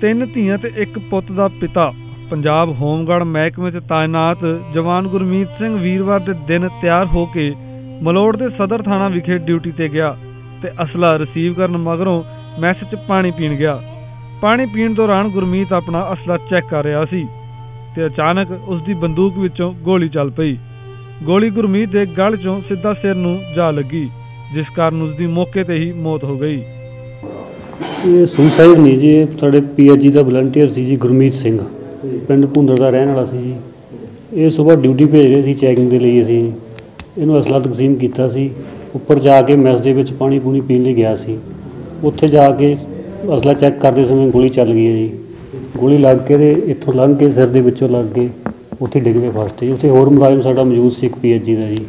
ਤਿੰਨ ਧੀਆਂ ਤੇ ਇੱਕ ਪੁੱਤ ਦਾ ਪਿਤਾ। ਪੰਜਾਬ ਹੋਮਗਾਰਡ ਮਹਿਕਮੇ 'ਚ ਤਾਇਨਾਤ ਜਵਾਨ ਗੁਰਮੀਤ ਸਿੰਘ ਵੀਰਵਾਰ ਦੇ ਦਿਨ ਤਿਆਰ ਹੋ ਕੇ ਮਲੋੜ ਦੇ ਸਦਰ ਥਾਣਾ ਵਿਖੇ ਡਿਊਟੀ ਤੇ ਗਿਆ ਤੇ ਅਸਲਾ ਰਿਸੀਵ ਕਰਨ ਮਗਰੋਂ ਮੈਸ 'ਚ ਪਾਣੀ ਪੀਣ ਗਿਆ। ਪਾਣੀ ਪੀਣ ਦੌਰਾਨ ਗੁਰਮੀਤ ਆਪਣਾ ਅਸਲਾ ਚੈੱਕ ਕਰ ਰਿਹਾ ਸੀ ਤੇ ਅਚਾਨਕ ਉਸ ਦੀ ਬੰਦੂਕ ਵਿੱਚੋਂ ਗੋਲੀ ਚੱਲ ਪਈ। ਗੋਲੀ ਗੁਰਮੀਤ ਦੇ ਗਲ 'ਚੋਂ ਸਿੱਧਾ ਸਿਰ ਨੂੰ ਜਾ ਲੱਗੀ, ਜਿਸ ਕਾਰਨ ਉਸ ਦੀ ਮੌਕੇ ਤੇ ਹੀ ਮੌਤ ਹੋ ਗਈ। ਇਹ ਸੁਸਾਈਡ ਨਹੀਂ ਜੀ, ਇਹ ਸਾਡੇ ਪੀਐਚਜੀ ਦਾ ਵਲੰਟੀਅਰ ਸੀ ਜੀ, ਗੁਰਮੀਤ ਸਿੰਘ। ਪਿੰਡ ਭੁੰਦਰ ਦਾ ਰਹਿਣ ਵਾਲਾ ਸੀ ਜੀ। ਇਹ ਸਵੇਰ ਡਿਊਟੀ ਭੇਜ ਰਹੇ ਸੀ ਚੈਕਿੰਗ ਦੇ ਲਈ ਅਸੀਂ। ਇਹਨੂੰ ਅਸਲਾ ਤਕਸੀਮ ਕੀਤਾ ਸੀ। ਉੱਪਰ ਜਾ ਕੇ ਮੈਸ ਦੇ ਵਿੱਚ ਪਾਣੀ ਪੂਣੀ ਪੀਣ ਲਈ ਗਿਆ ਸੀ। ਉੱਥੇ ਜਾ ਕੇ ਅਸਲਾ ਚੈੱਕ ਕਰਦੇ ਸਮੇਂ ਗੋਲੀ ਚੱਲ ਗਈ ਹੈ ਜੀ। ਗੋਲੀ ਲੱਗ ਕੇ ਤੇ ਇੱਥੋਂ ਲੰਘ ਕੇ ਸਿਰ ਦੇ ਵਿੱਚੋਂ ਲੱਗ ਕੇ ਉੱਥੇ ਡਿੱਗ ਪਏ ਫਸਟ ਜੀ। ਉੱਥੇ ਹੋਰ ਮੁਲਾਜ਼ਮ ਸਾਡਾ ਮੌਜੂਦ ਸੀ ਇੱਕ ਪੀਐਚਜੀ ਦਾ ਜੀ।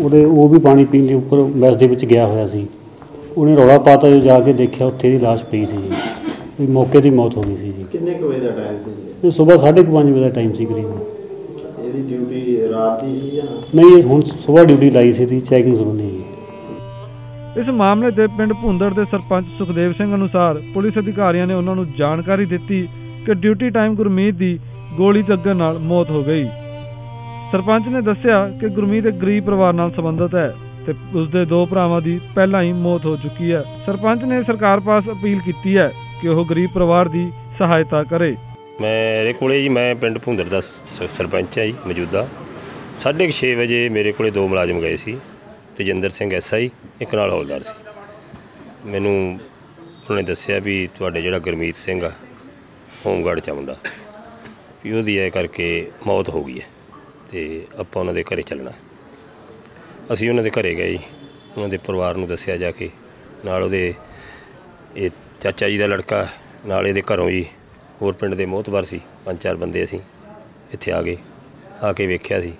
ਉਹਦੇ ਉਹ ਵੀ ਪਾਣੀ ਪੀਣ ਲਈ ਉੱਪਰ ਮੈਸ ਦੇ ਵਿੱਚ ਗਿਆ ਹੋਇਆ ਸੀ। ਉਹਨੇ ਰੌਲਾ ਪਾਤਾ ਜੋ ਜਾ ਕੇ ਦੇਖਿਆ ਉੱਥੇ ਦੀ ਲਾਸ਼ ਪਈ ਸੀ ਜੀ। ਵੀ ਮੌਕੇ ਦੀ ਮੌਤ ਹੋ ਗਈ ਸੀ ਜੀ। ਕਿੰਨੇ ਕੁ ਵਜੇ ਦਾ ਟਾਈਮ ਸੀ ਜੀ? ਇਹ ਸਵੇਰ 5:30 ਵਜੇ ਦਾ ਟਾਈਮ ਸੀ ਕਰੀਬ। ਇਹਦੀ ਡਿਊਟੀ ਰਾਤ ਦੀ ਸੀ ਜਾਂ? ਨਹੀਂ ਇਹ ਹੁਣ ਸਵੇਰ ਡਿਊਟੀ ਲਾਈ ਸੀ ਦੀ ਚੈਕਿੰਗ ਸੰਬੰਧੀ ਜੀ। ਇਸ ਮਾਮਲੇ ਤੇ ਪਿੰਡ ਭੁੰਦੜ ਦੇ ਸਰਪੰਚ ਸੁਖਦੇਵ ਸਿੰਘ ਅਨੁਸਾਰ ਪੁਲਿਸ ਅਧਿਕਾਰੀਆਂ ਨੇ ਉਹਨਾਂ ਨੂੰ ਜਾਣਕਾਰੀ ਦਿੱਤੀ ਕਿ ਡਿਊਟੀ ਟਾਈਮ ਗੁਰਮੀਤ ਦੀ ਗੋਲੀ ਲੱਗਣ ਨਾਲ ਮੌਤ ਹੋ ਗਈ। ਸਰਪੰਚ ਨੇ ਦੱਸਿਆ ਕਿ ਗੁਰਮੀਤ ਇੱਕ ਗਰੀਬ ਪਰਿਵਾਰ ਨਾਲ ਸੰਬੰਧਿਤ ਹੈ। ਤੇ ਉਸ ਦੇ ਦੋ ਭਰਾਵਾਂ ਦੀ ਪਹਿਲਾਂ ਹੀ ਮੌਤ ਹੋ ਚੁੱਕੀ ਹੈ। ਸਰਪੰਚ ਨੇ ਸਰਕਾਰ ਪਾਸ ਅਪੀਲ ਕੀਤੀ ਹੈ ਕਿ ਉਹ ਗਰੀਬ ਪਰਿਵਾਰ ਦੀ ਸਹਾਇਤਾ ਕਰੇ। ਮੇਰੇ ਕੋਲੇ ਜੀ, ਮੈਂ ਪਿੰਡ ਭੁੰਦਰ ਦਾ ਸਰਪੰਚ ਹੈ ਜੀ, ਮੌਜੂਦਾ। 6:30 ਵਜੇ ਮੇਰੇ ਕੋਲੇ ਦੋ ਮੁਲਾਜ਼ਮ ਗਏ ਸੀ ਤੇਜਿੰਦਰ ਸਿੰਘ ਐਸਆਈ ਇੱਕ ਨਾਲ ਹੌਲਦਾਰ ਸੀ। ਮੈਨੂੰ ਉਹਨਾਂ ਨੇ ਦੱਸਿਆ ਵੀ ਤੁਹਾਡੇ ਜਿਹੜਾ ਗੁਰਮੀਤ ਸਿੰਘ ਆ, ਹੋਮਗਾਰਡ ਚ ਆ ਮੁੰਡਾ, ਵੀ ਉਹਦੀ ਐ ਕਰਕੇ ਮੌਤ ਹੋ ਗਈ ਹੈ ਤੇ ਆਪਾਂ ਉਹਨਾਂ ਦੇ ਘਰੇ ਚੱਲਣਾ। ਅਸੀਂ ਉਹਨਾਂ ਦੇ ਘਰੇ ਗਏ ਜੀ, ਉਹਨਾਂ ਦੇ ਪਰਿਵਾਰ ਨੂੰ ਦੱਸਿਆ ਜਾ ਕੇ। ਨਾਲ ਉਹਦੇ, ਇਹ ਚਾਚਾ ਜੀ ਦਾ ਲੜਕਾ, ਨਾਲ ਇਹਦੇ ਘਰੋਂ ਜੀ, ਹੋਰ ਪਿੰਡ ਦੇ ਮੋਹਤਬਰ ਸੀ, ਪੰਜ ਚਾਰ ਬੰਦੇ ਅਸੀਂ ਇੱਥੇ ਆ ਗਏ, ਆ ਕੇ ਵੇਖਿਆ ਸੀ।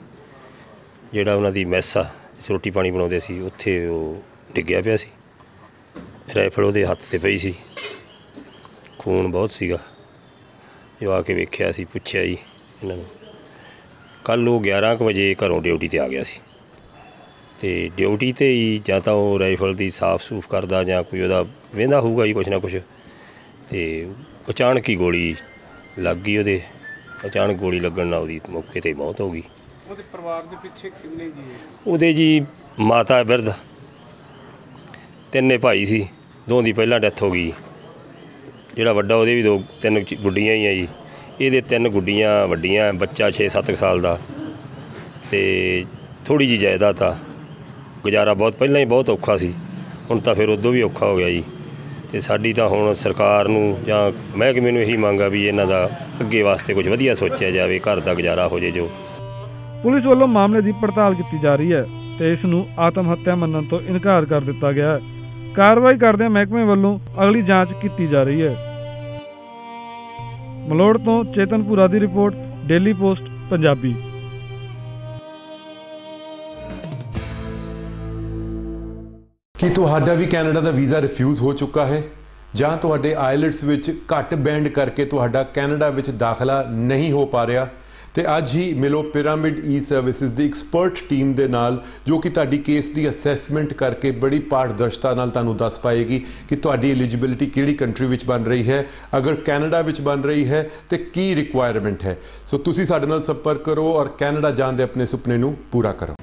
ਜਿਹੜਾ ਉਹਨਾਂ ਦੀ ਮੈਸ ਆ, ਜਿੱਥੇ ਰੋਟੀ ਪਾਣੀ ਬਣਾਉਂਦੇ ਸੀ, ਉੱਥੇ ਉਹ ਡਿੱਗਿਆ ਪਿਆ ਸੀ। ਰਾਈਫਲ ਉਹਦੇ ਹੱਥ ਤੇ ਪਈ ਸੀ। ਖੂਨ ਬਹੁਤ ਸੀਗਾ। ਜੋ ਆ ਕੇ ਵੇਖਿਆ ਸੀ, ਪੁੱਛਿਆ ਜੀ ਇਹਨਾਂ ਨੂੰ। ਕੱਲ ਉਹ 11 ਕੁ ਵਜੇ ਘਰੋਂ ਡਿਊਟੀ ਤੇ ਆ ਗਿਆ ਸੀ। ਤੇ ਡਿਊਟੀ ਤੇ ਹੀ ਜਾਂ ਤਾਂ ਉਹ ਰਾਈਫਲ ਦੀ ਸਾਫ਼ ਸੂਫ ਕਰਦਾ ਜਾਂ ਕੋਈ ਉਹਦਾ ਵੇਂਦਾ ਹੋਊਗਾ ਜੀ ਕੁਛ ਨਾ ਕੁਛ। ਤੇ ਅਚਾਨਕ ਹੀ ਗੋਲੀ ਲੱਗ ਗਈ ਉਹਦੇ। ਅਚਾਨਕ ਗੋਲੀ ਲੱਗਣ ਨਾਲ ਉਹਦੀ ਮੌਕੇ ਤੇ ਹੀ ਮੌਤ ਹੋ ਗਈ। ਉਹਦੇ ਪਰਿਵਾਰ ਦੇ ਪਿੱਛੇ ਕਿੰਨੇ ਜੀ? ਉਹਦੇ ਜੀ ਮਾਤਾ ਬਿਰਧ ਤਿੰਨੇ ਭਾਈ ਸੀ। ਦੋ ਦੀ ਪਹਿਲਾਂ ਡੈਥ ਹੋ ਗਈ। ਜਿਹੜਾ ਵੱਡਾ ਉਹਦੇ ਵੀ ਦੋ ਤਿੰਨ ਗੁੱਡੀਆਂ ਹੀ ਆ ਜੀ। ਇਹਦੇ ਤਿੰਨ ਗੁੱਡੀਆਂ ਵੱਡੀਆਂ ਬੱਚਾ 6-7 ਸਾਲ ਦਾ। ਤੇ ਥੋੜੀ ਜੀ ਜਾਇਦਾਦ ਆ। ਗੁਜ਼ਾਰਾ ਬਹੁਤ, ਪਹਿਲਾਂ ਹੀ ਬਹੁਤ ਔਖਾ ਸੀ। ਹੁਣ ਤਾਂ ਫਿਰ ਉਦੋਂ ਵੀ ਔਖਾ ਹੋ ਗਿਆ ਜੀ। ਤੇ ਸਾਡੀ ਤਾਂ ਹੁਣ ਸਰਕਾਰ ਨੂੰ ਜਾਂ ਮਹਿਕਮੇ ਨੂੰ ਇਹੀ ਮੰਗ ਆ ਵੀ ਇਹਨਾਂ ਦਾ ਅੱਗੇ ਵਾਸਤੇ ਕੁਝ ਵਧੀਆ ਸੋਚਿਆ ਜਾਵੇ, ਘਰ ਦਾ ਗੁਜ਼ਾਰਾ ਹੋ ਜੇ ਜੋ। ਪੁਲਿਸ ਵੱਲੋਂ ਮਾਮਲੇ ਦੀ ਪੜਤਾਲ ਕੀਤੀ ਜਾ ਰਹੀ ਹੈ ਤੇ ਇਸ ਨੂੰ ਆਤਮ ਹੱਤਿਆ ਮੰਨਣ ਤੋਂ ਇਨਕਾਰ ਕਰ ਦਿੱਤਾ ਗਿਆ ਹੈ। ਕਾਰਵਾਈ ਕਰਦਿਆਂ ਮਹਿਕਮੇ ਵੱਲੋਂ ਅਗਲੀ ਜਾਂਚ ਕੀਤੀ ਜਾ ਰਹੀ ਹੈ। ਮਲੋੜ ਤੋਂ ਚੇਤਨਪੁਰਾ ਦੀ ਰਿਪੋਰਟ, ਡੇਲੀ ਪੋਸਟ, ਪੰਜਾਬੀ। ਕੀ ਤੁਹਾਡਾ ਵੀ ਕੈਨੇਡਾ ਦਾ ਵੀਜ਼ਾ ਰਿਫਿਊਜ਼ ਹੋ ਚੁੱਕਾ ਹੈ? ਜਾਂ ਤੁਹਾਡੇ ਆਇਲਟਸ ਵਿੱਚ ਘੱਟ ਬੈਂਡ ਕਰਕੇ ਤੁਹਾਡਾ ਕੈਨੇਡਾ ਵਿੱਚ ਦਾਖਲਾ ਨਹੀਂ ਹੋ ਪਾ ਰਿਹਾ? ਤੇ ਅੱਜ ਹੀ ਮਿਲੋ ਪਿਰਾਮਿਡ ਈ ਸਰਵਿਸਿਜ਼ ਦੀ ਐਕਸਪਰਟ ਟੀਮ ਦੇ ਨਾਲ, ਜੋ ਕਿ ਤੁਹਾਡੀ ਕੇਸ ਦੀ ਅਸੈਸਮੈਂਟ ਕਰਕੇ ਬੜੀ ਪਾਰਦਰਸ਼ਤਾ ਨਾਲ ਤੁਹਾਨੂੰ ਦੱਸ ਪਾਏਗੀ ਕਿ ਤੁਹਾਡੀ ਐਲੀਜੀਬਿਲਿਟੀ ਕਿਹੜੀ ਕੰਟਰੀ ਵਿੱਚ ਬਣ ਰਹੀ ਹੈ, ਅਗਰ ਕੈਨੇਡਾ ਵਿੱਚ ਬਣ ਰਹੀ ਹੈ ਤੇ ਕੀ ਰਿਕੁਆਇਰਮੈਂਟ ਹੈ। ਸੋ ਤੁਸੀਂ ਸਾਡੇ ਨਾਲ ਸੰਪਰਕ ਕਰੋ ਔਰ ਕੈਨੇਡਾ ਜਾਣ ਦੇ ਆਪਣੇ ਸੁਪਨੇ ਨੂੰ ਪੂਰਾ ਕਰੋ।